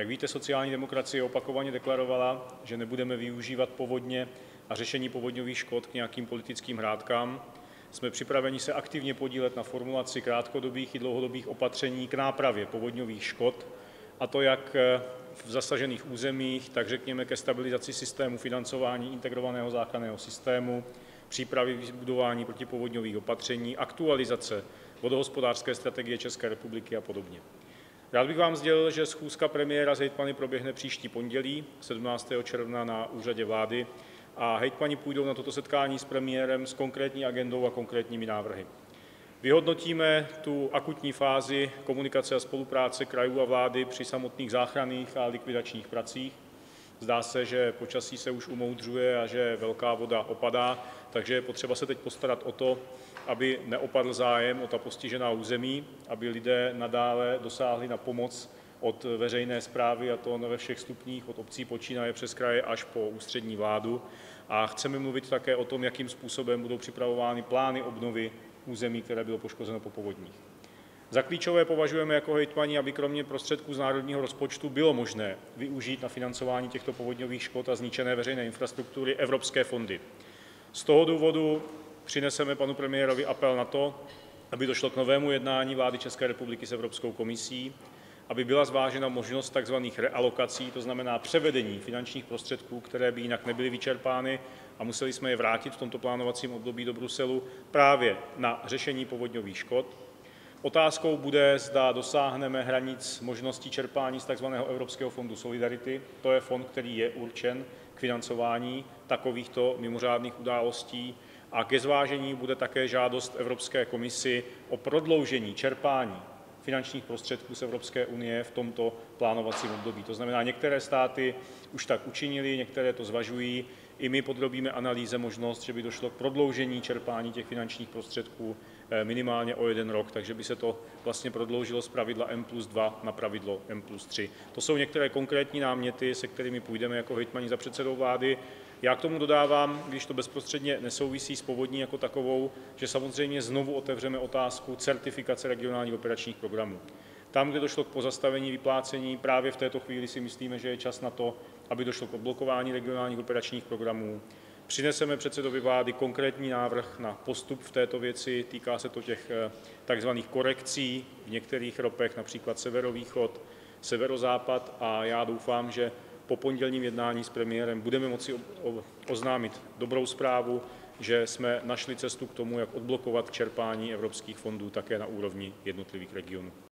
Jak víte, sociální demokracie opakovaně deklarovala, že nebudeme využívat povodně a řešení povodňových škod k nějakým politickým hrádkám. Jsme připraveni se aktivně podílet na formulaci krátkodobých i dlouhodobých opatření k nápravě povodňových škod, a to jak v zasažených územích, tak řekněme ke stabilizaci systému financování integrovaného záchranného systému, přípravy vybudování protipovodňových opatření, aktualizace vodohospodářské strategie České republiky a podobně. Rád bych vám sdělil, že schůzka premiéra s hejtmany proběhne příští pondělí 17. června na úřadě vlády a hejtmani půjdou na toto setkání s premiérem s konkrétní agendou a konkrétními návrhy. Vyhodnotíme tu akutní fázi komunikace a spolupráce krajů a vlády při samotných záchranných a likvidačních pracích. Zdá se, že počasí se už umoudřuje a že velká voda opadá, takže je potřeba se teď postarat o to, aby neopadl zájem o ta postižená území, aby lidé nadále dosáhli na pomoc od veřejné zprávy, a to ve všech stupních, od obcí počínaje přes kraje až po ústřední vládu. A chceme mluvit také o tom, jakým způsobem budou připravovány plány obnovy území, které bylo poškozeno po povodních. Za klíčové považujeme jako hejtmani, aby kromě prostředků z národního rozpočtu bylo možné využít na financování těchto povodňových škod a zničené veřejné infrastruktury evropské fondy. Z toho důvodu přineseme panu premiérovi apel na to, aby došlo k novému jednání vlády České republiky s Evropskou komisí, aby byla zvážena možnost tzv. realokací, to znamená převedení finančních prostředků, které by jinak nebyly vyčerpány a museli jsme je vrátit v tomto plánovacím období do Bruselu právě na řešení povodňových škod. Otázkou bude, zda dosáhneme hranic možností čerpání z tzv. Evropského fondu Solidarity. To je fond, který je určen k financování takovýchto mimořádných událostí. A ke zvážení bude také žádost Evropské komisi o prodloužení čerpání finančních prostředků z Evropské unie v tomto plánovacím období. To znamená, některé státy už tak učinili, některé to zvažují. I my podrobíme analýze možnost, že by došlo k prodloužení čerpání těch finančních prostředků eh, minimálně o jeden rok, takže by se to vlastně prodloužilo z pravidla M plus 2 na pravidlo M plus 3. To jsou některé konkrétní náměty, se kterými půjdeme jako hejtmani za předsedou vlády. Já k tomu dodávám, když to bezprostředně nesouvisí s povodní jako takovou, že samozřejmě znovu otevřeme otázku certifikace regionálních operačních programů. Tam, kde došlo k pozastavení vyplácení, právě v této chvíli si myslíme, že je čas na to, aby došlo k odblokování regionálních operačních programů. Přineseme předsedovi vlády konkrétní návrh na postup v této věci. Týká se to těch eh, takzvaných korekcí v některých ropech, například severovýchod, severozápad a já doufám, že po pondělním jednání s premiérem budeme moci oznámit dobrou zprávu, že jsme našli cestu k tomu, jak odblokovat čerpání evropských fondů také na úrovni jednotlivých regionů.